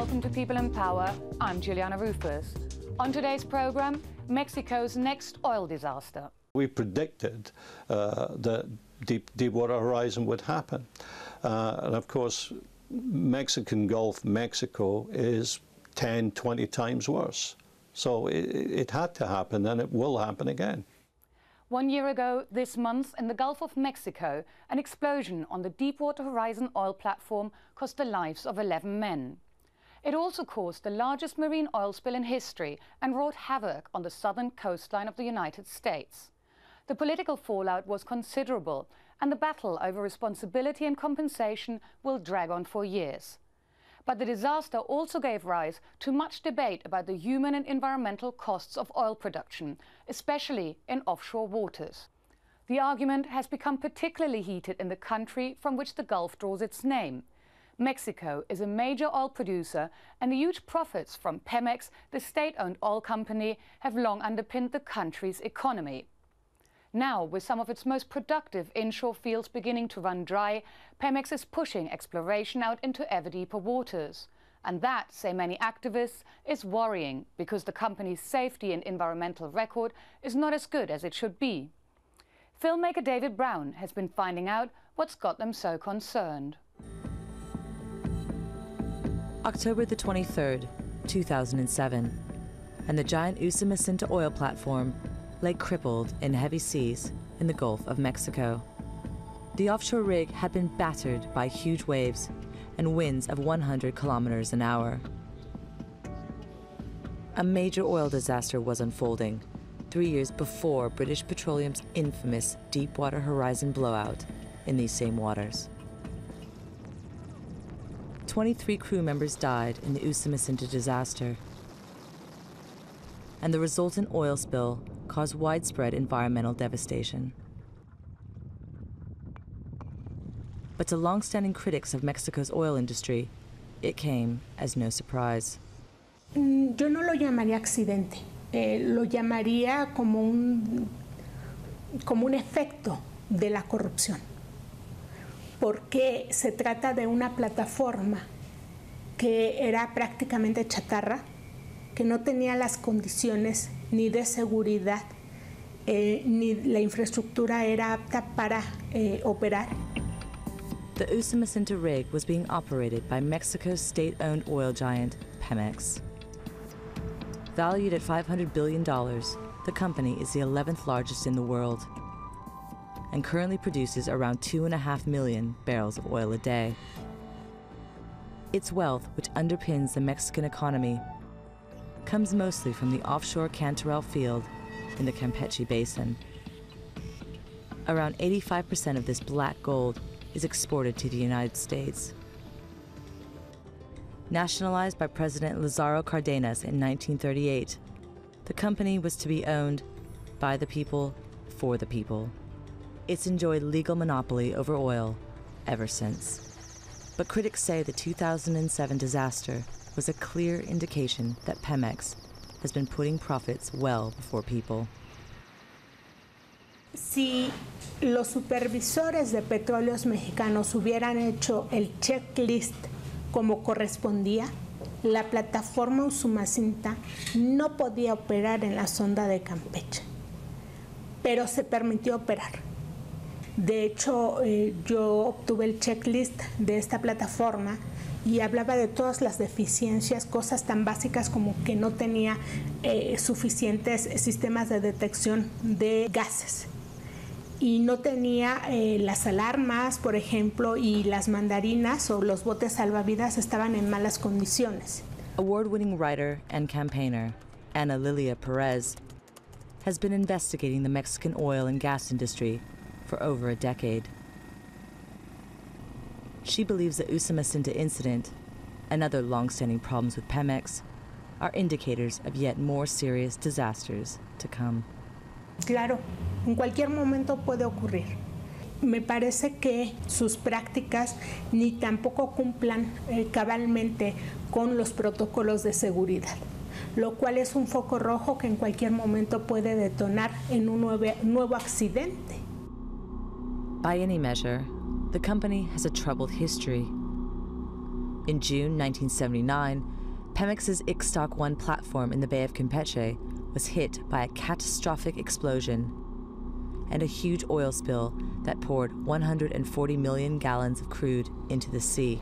welcome to People and Power. I'm Juliana Ruhfus. On today's program, Mexico's next oil disaster. We predicted uh, that deep, Deepwater Horizon would happen. Uh, and of course, Mexican Gulf, Mexico, is 10, 20 times worse. So it, it had to happen, and it will happen again. One year ago this month, in the Gulf of Mexico, an explosion on the Deepwater Horizon oil platform cost the lives of 11 men. It also caused the largest marine oil spill in history and wrought havoc on the southern coastline of the United States. The political fallout was considerable, and the battle over responsibility and compensation will drag on for years. But the disaster also gave rise to much debate about the human and environmental costs of oil production, especially in offshore waters. The argument has become particularly heated in the country from which the Gulf draws its name. Mexico is a major oil producer, and the huge profits from Pemex, the state owned oil company, have long underpinned the country's economy. Now, with some of its most productive inshore fields beginning to run dry, Pemex is pushing exploration out into ever deeper waters. And that, say many activists, is worrying because the company's safety and environmental record is not as good as it should be. Filmmaker David Browne has been finding out what's got them so concerned. October the 23rd, 2007, and the giant Usumacinta oil platform lay crippled in heavy seas in the Gulf of Mexico. The offshore rig had been battered by huge waves and winds of 100 kilometers an hour. A major oil disaster was unfolding three years before British Petroleum's infamous Deepwater Horizon blowout in these same waters. 23 crew members died in the Usumacinta disaster, and the resultant oil spill caused widespread environmental devastation. But to long-standing critics of Mexico's oil industry, it came as no surprise. Yo no lo llamaría accidente, eh, lo llamaría como un, como un efecto de la corrupción, porque se trata de una plataforma que era prácticamente chatarra, que no tenía las condiciones ni de seguridad, eh, ni la infraestructura era apta para eh, operar. The Usumacinta rig was being operated by Mexico's state-owned oil giant, Pemex. Valued at $500 billion, the company is the 11th largest in the world and currently produces around 2.5 million barrels of oil a day. Its wealth, which underpins the Mexican economy, comes mostly from the offshore Cantarell field in the Campeche Basin. Around 85% of this black gold is exported to the United States. Nationalized by President Lazaro Cardenas in 1938, the company was to be owned by the people for the people. It's enjoyed legal monopoly over oil ever since. But critics say the 2007 disaster was a clear indication that Pemex has been putting profits well before people. Si los supervisores de petróleos mexicanos hubieran hecho el checklist como correspondía, la plataforma Usumacinta no podía operar en la sonda de Campeche, pero se permitió operar. De hecho, eh, yo obtuve el checklist de esta plataforma y hablaba de todas las deficiencias, cosas tan básicas como que no tenía eh, suficientes sistemas de detección de gases y no tenía eh, las alarmas, por ejemplo, y las mandarinas o los botes salvavidas estaban en malas condiciones. Award-winning writer and campaigner Ana Lilia Perez has been investigating the Mexican oil and gas industry for over a decade. She believes the Usumacinta incident and other long-standing problems with Pemex are indicators of yet more serious disasters to come. Claro, en cualquier momento puede ocurrir. Me parece que sus prácticas ni tampoco cumplan eh, cabalmente con los protocolos de seguridad, lo cual es un foco rojo que en cualquier momento puede detonar en un nuevo accidente. By any measure, the company has a troubled history. In June 1979, Pemex's Ixtoc 1 platform in the Bay of Campeche was hit by a catastrophic explosion and a huge oil spill that poured 140 million gallons of crude into the sea.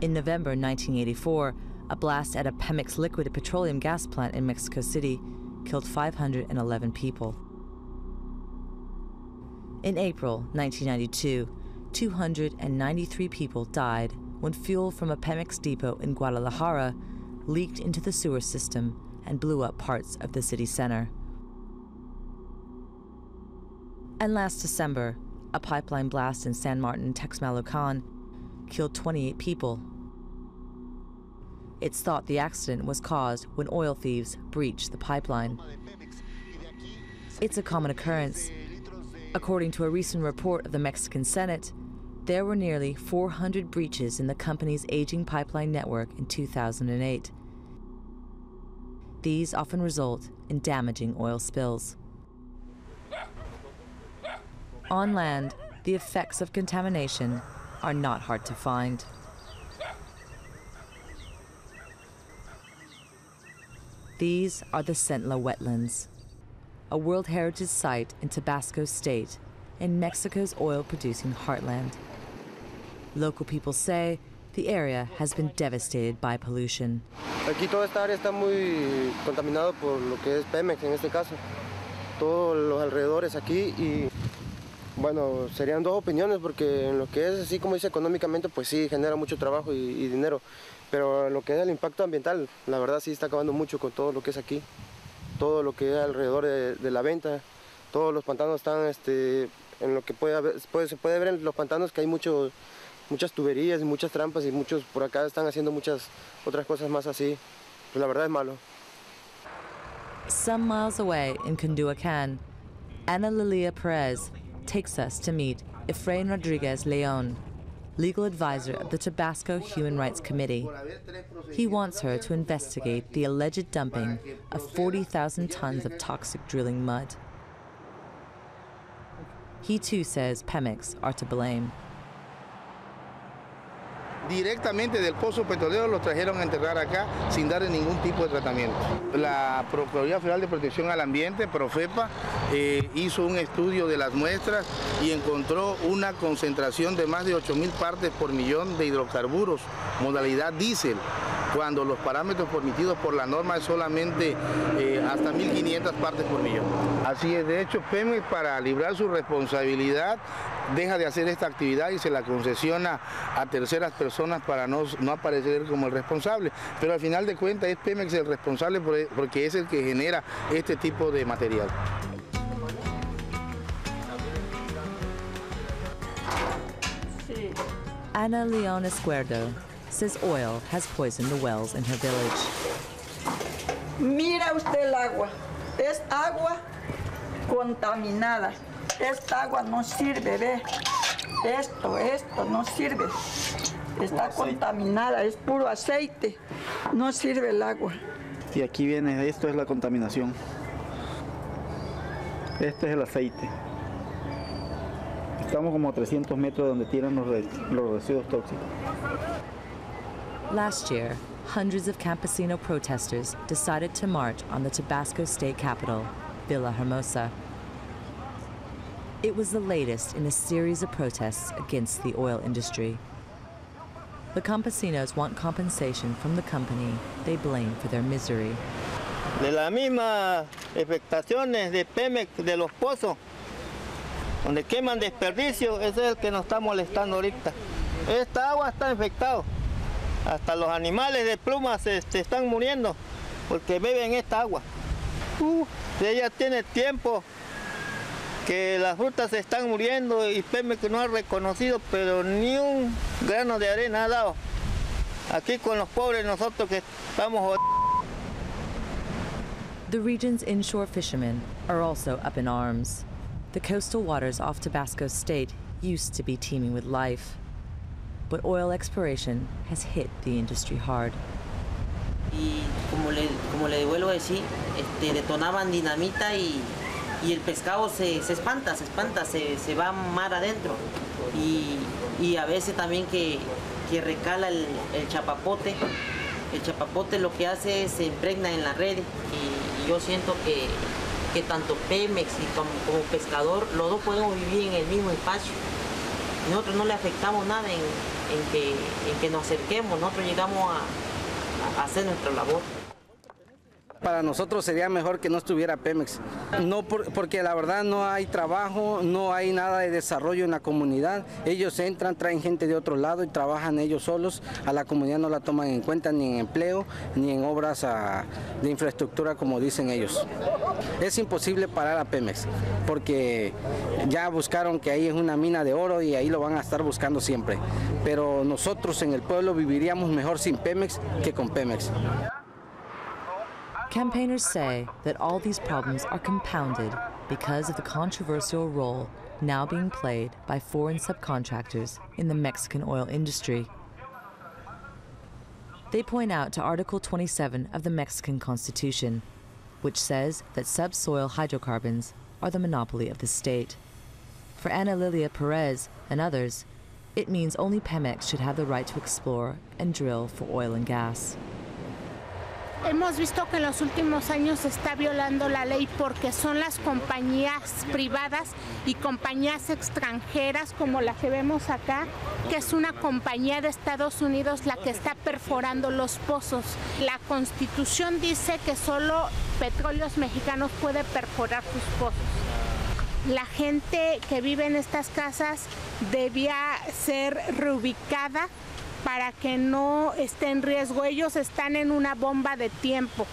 In November 1984, a blast at a Pemex liquid petroleum gas plant in Mexico City killed 511 people. In April 1992, 293 people died when fuel from a Pemex depot in Guadalajara leaked into the sewer system and blew up parts of the city center. And last December, a pipeline blast in San Martin, Texmelucan, killed 28 people. It's thought the accident was caused when oil thieves breached the pipeline. It's a common occurrence. According to a recent report of the Mexican Senate, there were nearly 400 breaches in the company's aging pipeline network in 2008. These often result in damaging oil spills. On land, the effects of contamination are not hard to find. These are the Centla wetlands, a World Heritage Site in Tabasco State, in Mexico's oil producing heartland. Local people say the area has been devastated by pollution. Aquí toda esta área está muy contaminado por lo que es Pemex en este caso. Todos los alrededores aquí y bueno, serían dos opiniones porque en lo que es así como dice económicamente pues sí genera mucho trabajo y, y dinero, pero lo que es el impacto ambiental, la verdad sí está acabando mucho con todo lo que es aquí. Todo lo que es alrededor de, de la venta, todos los pantanos están este, en lo que puede haber, puede, se puede ver en los pantanos que hay mucho, muchas tuberías muchas trampas y muchos por acá están haciendo muchas otras cosas más así. Pues la verdad es malo. Some miles away in Cunduacan, Ana Lilia Perez takes us to meet Efrain Rodriguez Leon, legal advisor of the Tabasco Human Rights Committee. He wants her to investigate the alleged dumping of 40,000 tons of toxic drilling mud. He too says Pemex are to blame. Directamente del pozo petrolero los trajeron a enterrar acá sin darle ningún tipo de tratamiento. La Procuraduría Federal de Protección al Ambiente, Profepa, eh, hizo un estudio de las muestras y encontró una concentración de más de 8.000 partes por millón de hidrocarburos, modalidad diésel, cuando los parámetros permitidos por la norma es solamente eh, hasta 1.500 partes por millón. Así es, de hecho, Pemex para librar su responsabilidad deja de hacer esta actividad y se la concesiona a terceras personas para no, no aparecer como el responsable. Pero al final de cuentas es Pemex el responsable porque es el que genera este tipo de material. Ana Leon Escuerdo says oil has poisoned the wells in her village. Mira usted el agua. Es agua contaminada. Esta agua no sirve, ve. Esto, esto no sirve. Está contaminada, es puro aceite. No sirve el agua. Y aquí viene, esto es la contaminación. Este es el aceite. Estamos como a 300 metros donde tiran los, los residuos tóxicos. Last year, hundreds of campesino protesters decided to march on the Tabasco state capital, Villahermosa. It was the latest in a series of protests against the oil industry. The campesinos want compensation from the company they blame for their misery. de las mismas expectaciones de Pemex de los pozos, donde queman desperdicio, ese es el que nos está molestando ahorita. Esta agua está infectada, hasta los animales de plumas se, se están muriendo porque beben esta agua. Uh, ella tiene tiempo que las frutas se están muriendo y Pemex no ha reconocido, pero ni un grano de arena ha dado. Aquí con los pobres nosotros que estamos. The region's inshore fishermen are also up in arms. The coastal waters off Tabasco State used to be teeming with life. But oil exploration has hit the industry hard. y como le, como le vuelvo a decir, este, detonaban dinamita y, y el pescado se, se espanta, se espanta, se, se va mar adentro. y, a veces también que, recala el, chapapote. El chapapote lo que hace es se impregna en la red y, yo siento que, tanto Pemex y como, pescador, los dos podemos vivir en el mismo espacio. Nosotros no le afectamos nada en, que, en que nos acerquemos, nosotros llegamos a hacer nuestra labor para nosotros sería mejor que no estuviera Pemex. No porque la verdad no hay trabajo, no hay nada de desarrollo en la comunidad. Ellos entran, traen gente de otro lado y trabajan ellos solos. A la comunidad no la toman en cuenta ni en empleo ni en obras ah, de infraestructura como dicen ellos. Es imposible parar a Pemex porque ya buscaron que ahí es una mina de oro y ahí lo van a estar buscando siempre. Pero nosotros en el pueblo viviríamos mejor sin Pemex que con Pemex. Campaigners say that all these problems are compounded because of the controversial role now being played by foreign subcontractors in the Mexican oil industry. They point out to Article 27 of the Mexican Constitution, which says that subsoil hydrocarbons are the monopoly of the state. For Ana Lilia Perez and others, it means only Pemex should have the right to explore and drill for oil and gas. Hemos visto que en los últimos años se está violando la ley porque son las compañías privadas y compañías extranjeras como la que vemos acá, que es una compañía de Estados Unidos la que está perforando los pozos. La constitución dice que solo petróleos mexicanos puede perforar sus pozos. La gente que vive en estas casas debía ser reubicada para que no esté en riesgo. Ellos están en una bomba de tiempo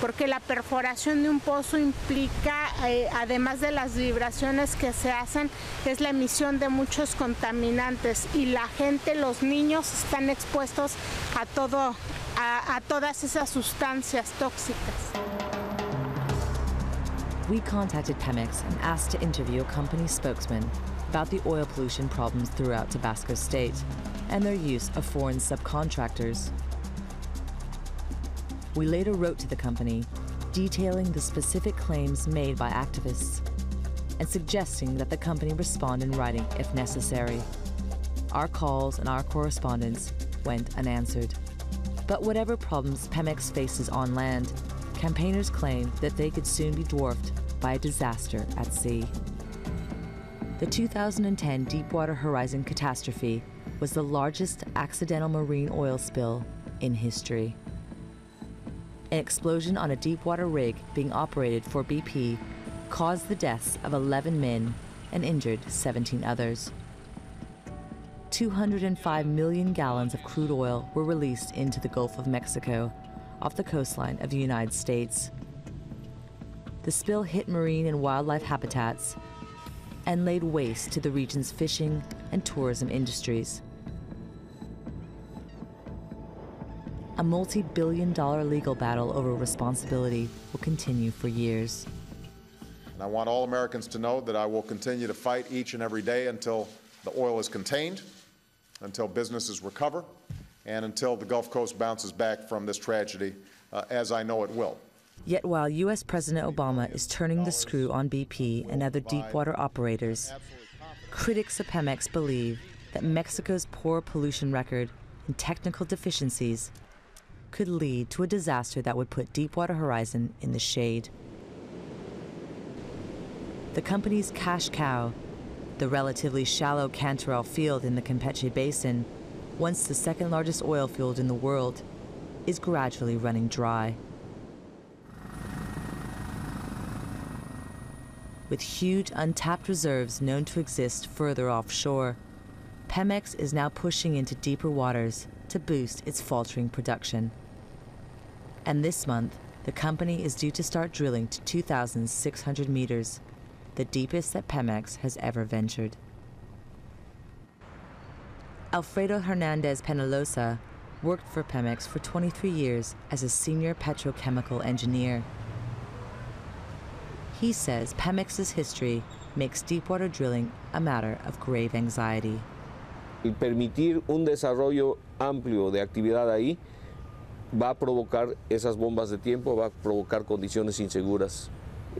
porque la perforación de un pozo implica, eh, además de las vibraciones que se hacen, es la emisión de muchos contaminantes y la gente, los niños están expuestos a, todo, a, a todas esas sustancias tóxicas. We contacted Pemex and asked to interview a company spokesman about the oil pollution problems throughout Tabasco State. And their use of foreign subcontractors. We later wrote to the company detailing the specific claims made by activists and suggesting that the company respond in writing if necessary. Our calls and our correspondence went unanswered. But whatever problems Pemex faces on land, campaigners claim that they could soon be dwarfed by a disaster at sea. The 2010 Deepwater Horizon catastrophe was the largest accidental marine oil spill in history. An explosion on a deepwater rig being operated for BP caused the deaths of 11 men and injured 17 others. 205 million gallons of crude oil were released into the Gulf of Mexico off the coastline of the United States. The spill hit marine and wildlife habitats and laid waste to the region's fishing and tourism industries. A multi billion dollar legal battle over responsibility will continue for years. And I want all Americans to know that I will continue to fight each and every day until the oil is contained, until businesses recover, and until the Gulf Coast bounces back from this tragedy, uh, as I know it will. Yet while U.S. President Obama is turning the screw on BP and other deepwater operators, critics of Pemex believe that Mexico's poor pollution record and technical deficiencies could lead to a disaster that would put Deepwater Horizon in the shade. The company's cash cow, the relatively shallow Cantarell field in the Campeche Basin, once the second largest oil field in the world, is gradually running dry. With huge untapped reserves known to exist further offshore, Pemex is now pushing into deeper waters to boost its faltering production. And this month, the company is due to start drilling to 2,600 meters, the deepest that Pemex has ever ventured. Alfredo Hernandez Penalosa worked for Pemex for 23 years as a senior petrochemical engineer. He says Pemex's history makes deepwater drilling a matter of grave anxiety. El permitir un desarrollo amplio de actividad ahí va a provocar esas bombas de tiempo, va a provocar condiciones inseguras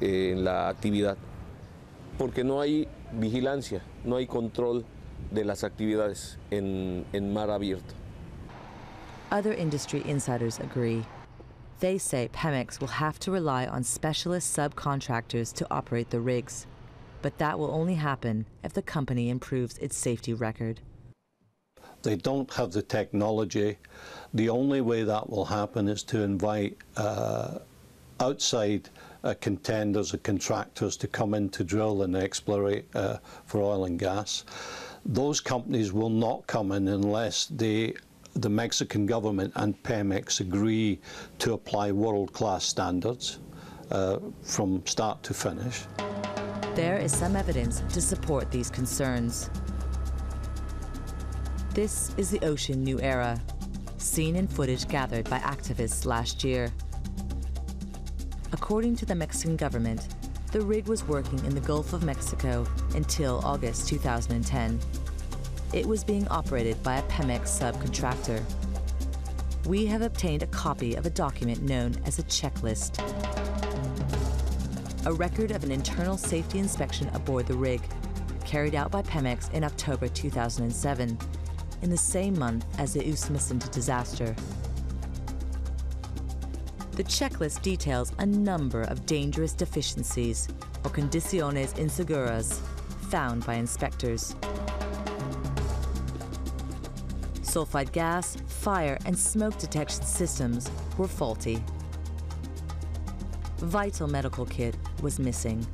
eh, en la actividad, porque no hay vigilancia, no hay control de las actividades en, en mar abierto. Other industry insiders agree. They say Pemex will have to rely on specialist subcontractors to operate the rigs, but that will only happen if the company improves its safety record. They don't have the technology. The only way that will happen is to invite uh, outside uh, contenders or contractors to come in to drill and explore uh, for oil and gas. Those companies will not come in unless they, the Mexican government and Pemex agree to apply world-class standards uh, from start to finish. There is some evidence to support these concerns. This is the Ocean New Era, seen in footage gathered by activists last year. According to the Mexican government, the rig was working in the Gulf of Mexico until August 2010. It was being operated by a Pemex subcontractor. We have obtained a copy of a document known as a checklist, a record of an internal safety inspection aboard the rig, carried out by Pemex in October 2007, in the same month as the Usumacinta disaster. The checklist details a number of dangerous deficiencies or condiciones inseguras found by inspectors. Sulfide gas, fire, and smoke detection systems were faulty. Vital medical kit was missing.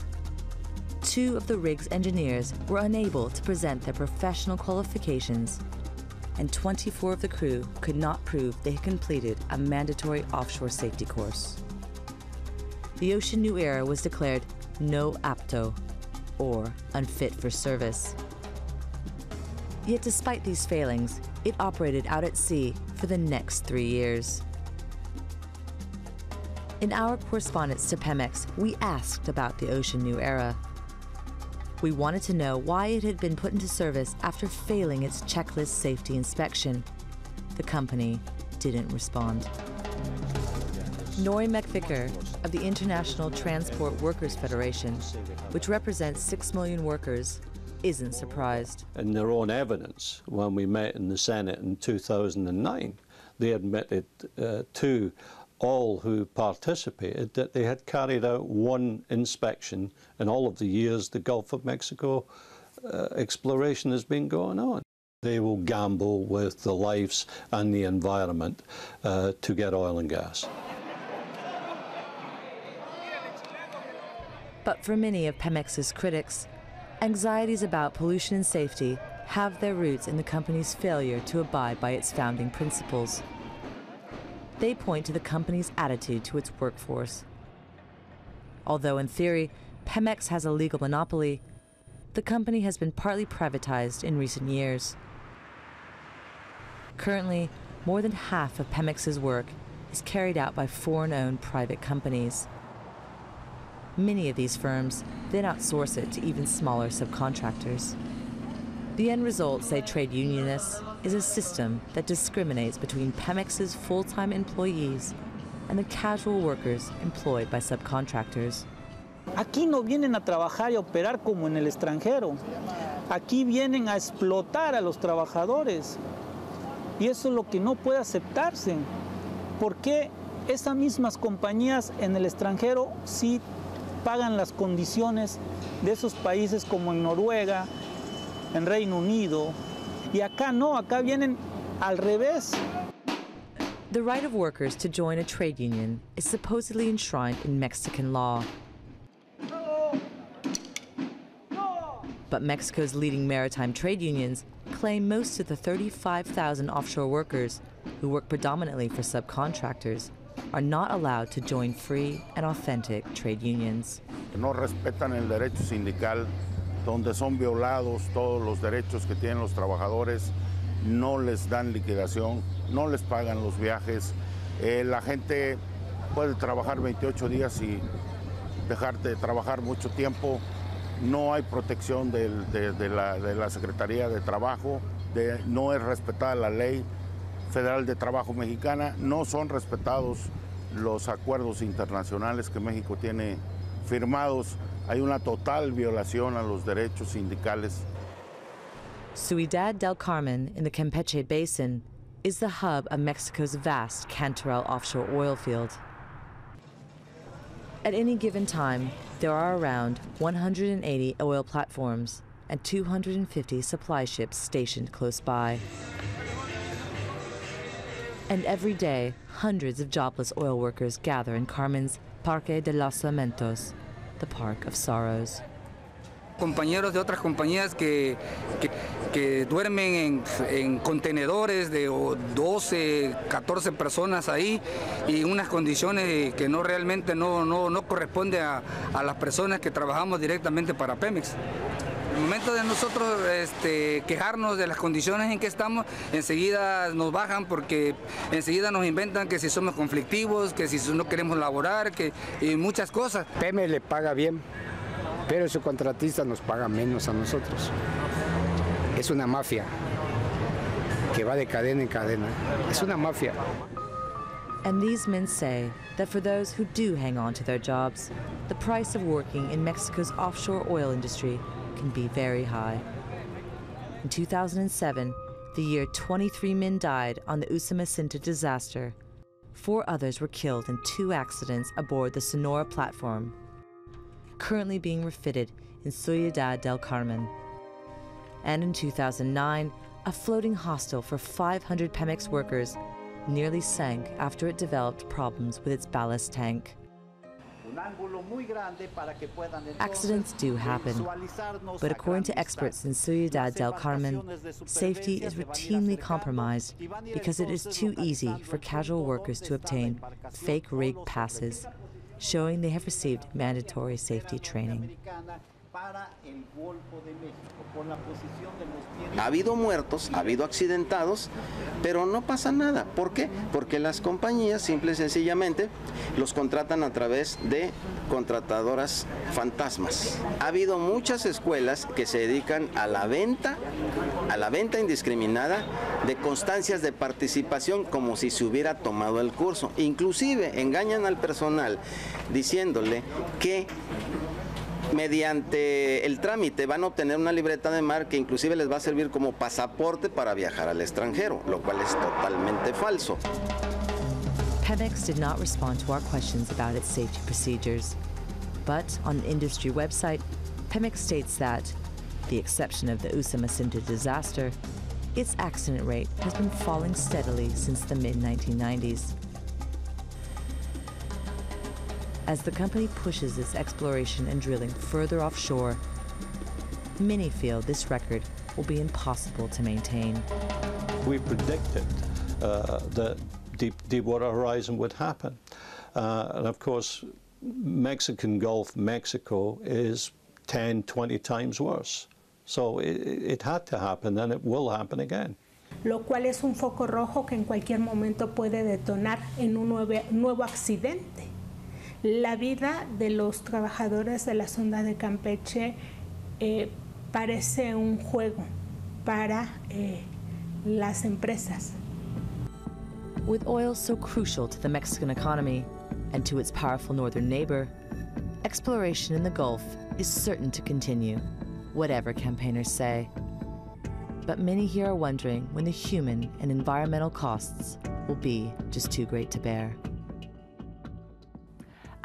Two of the rig's engineers were unable to present their professional qualifications and 24 of the crew could not prove they had completed a mandatory offshore safety course. The Ocean New Era was declared no apto, or unfit for service. Yet despite these failings, it operated out at sea for the next three years. In our correspondence to Pemex, we asked about the Ocean New Era. We wanted to know why it had been put into service after failing its checklist safety inspection. The company didn't respond. Norrie McVicar of the International Transport Workers Federation, which represents 6 million workers, isn't surprised. In their own evidence, when we met in the Senate in 2009, they admitted uh, to all who participated that they had carried out one inspection in all of the years the Gulf of Mexico uh, exploration has been going on. They will gamble with the lives and the environment uh, to get oil and gas. But for many of Pemex's critics, anxieties about pollution and safety have their roots in the company's failure to abide by its founding principles. They point to the company's attitude to its workforce. Although in theory, Pemex has a legal monopoly, the company has been partly privatized in recent years. Currently, more than half of Pemex's work is carried out by foreign-owned private companies. Many of these firms then outsource it to even smaller subcontractors. The end result, say trade unionists, is a system that discriminates between Pemex's full-time employees and the casual workers employed by subcontractors. Aquí no vienen a trabajar y a operar como en el extranjero. Aquí vienen a explotar a los trabajadores. Y eso es lo que no puede aceptarse. ¿Por qué esas mismas compañías en el extranjero sí pagan las condiciones de esos países como en Noruega, en Reino Unido, y acá no, acá vienen al revés. The right of workers to join a trade union is supposedly enshrined in Mexican law. But Mexico's leading maritime trade unions claim most of the 35,000 offshore workers who work predominantly for subcontractors are not allowed to join free and authentic trade unions. No respetan el derecho sindical, donde son violados todos los derechos que tienen los trabajadores, no les dan liquidación, no les pagan los viajes. Eh, la gente puede trabajar 28 días y dejar de trabajar mucho tiempo. No hay protección de, la, Secretaría de Trabajo, no es respetada la ley federal de trabajo mexicana, no son respetados los acuerdos internacionales que México tiene firmados. Hay una total violación a los derechos sindicales. Ciudad del Carmen in the Campeche Basin is the hub of Mexico's vast Cantarell offshore oil field. At any given time, there are around 180 oil platforms and 250 supply ships stationed close by. And every day, hundreds of jobless oil workers gather in Carmen's Parque de los Lamentos, the Park of Sorrows. compañeros de otras compañías que, duermen en, en, contenedores de 12, 14 personas ahí y unas condiciones que no realmente no, no, no corresponde a las personas que trabajamos directamente para Pemex. El momento de nosotros este, quejarnos de las condiciones en que estamos, enseguida nos bajan porque enseguida nos inventan que si somos conflictivos, que si no queremos laborar, que y muchas cosas. Pemex le paga bien, pero su contratista nos paga menos a nosotros. Es una mafia que va de cadena en cadena. Es una mafia. And these men say that for those who do hang on to their jobs, the price of working in Mexico's offshore oil industry can be very high. In 2007, the year 23 men died on the Usumacinta disaster, four others were killed in two accidents aboard the Sonora platform, currently being refitted in Ciudad del Carmen. And in 2009, a floating hostel for 500 Pemex workers nearly sank after it developed problems with its ballast tank. Accidents do happen, but according to experts in Ciudad del Carmen, safety is routinely compromised because it is too easy for casual workers to obtain fake rig passes, showing they have received mandatory safety training. Ha habido muertos, ha habido accidentados, pero no pasa nada. ¿Por qué? Porque las compañías simple y sencillamente los contratan a través de contratadoras fantasmas. Ha habido muchas escuelas que se dedican a la venta, a la venta indiscriminada de constancias de participación como si se hubiera tomado el curso. Inclusive engañan al personal diciéndole que mediante el trámite van a obtener una libreta de mar que inclusive les va a servir como pasaporte para viajar al extranjero, lo cual es totalmente falso. PEMEX did not respond to our questions about its safety procedures, but on the industry website, PEMEX states that, the exception of the Usama disaster, its accident rate has been falling steadily since the mid-1990s. As the company pushes its exploration and drilling further offshore, many feel this record will be impossible to maintain. We predicted uh, that deep, water Horizon would happen. Uh, and of course, Mexican Gulf, Mexico is 10, 20 times worse. So it, it had to happen and it will happen again. Lo cual es un foco rojo que en cualquier momento puede detonar en un nuevo, nuevo accidente. La vida de los trabajadores de la sonda de Campeche eh, parece un juego para eh, las empresas. With oil so crucial to the Mexican economy and to its powerful northern neighbor, exploration in the Gulf is certain to continue, whatever campaigners say. But many here are wondering when the human and environmental costs will be just too great to bear.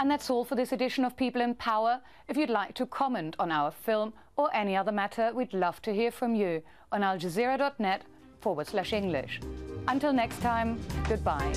And that's all for this edition of People and Power. If you'd like to comment on our film or any other matter, we'd love to hear from you on aljazeera.net forward slash English. Until next time, goodbye.